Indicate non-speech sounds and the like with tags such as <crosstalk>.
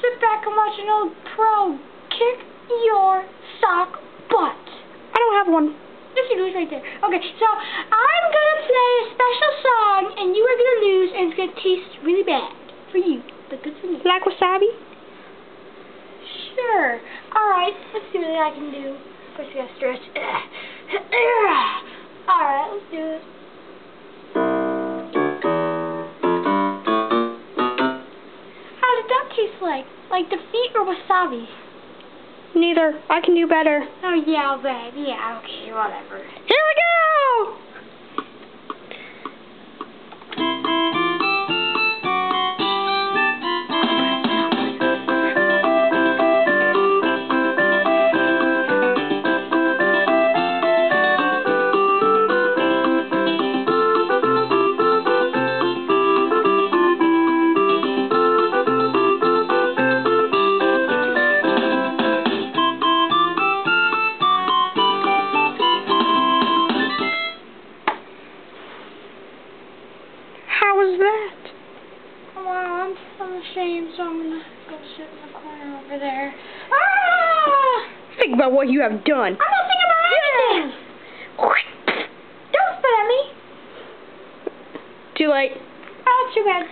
sit back and watch an old pro kick your sock butt. I don't have one. Yes, you lose right there. Okay, so I'm going to play a special song, and you are going to lose, and it's going to taste really bad for you, but good for me. Black wasabi? Sure. All right, let's see what I can do. First, we got to stretch. <clears throat> like? Like defeat or wasabi? Neither. I can do better. Oh yeah, I'll bet. Yeah, okay, whatever. Here we go! Was that? Well, I'm, I'm ashamed, so I'm gonna go sit in the corner over there. Ah! Think about what you have done. I'm not thinking about anything. Don't spit at me. Too late. Oh, too bad.